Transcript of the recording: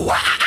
Wow.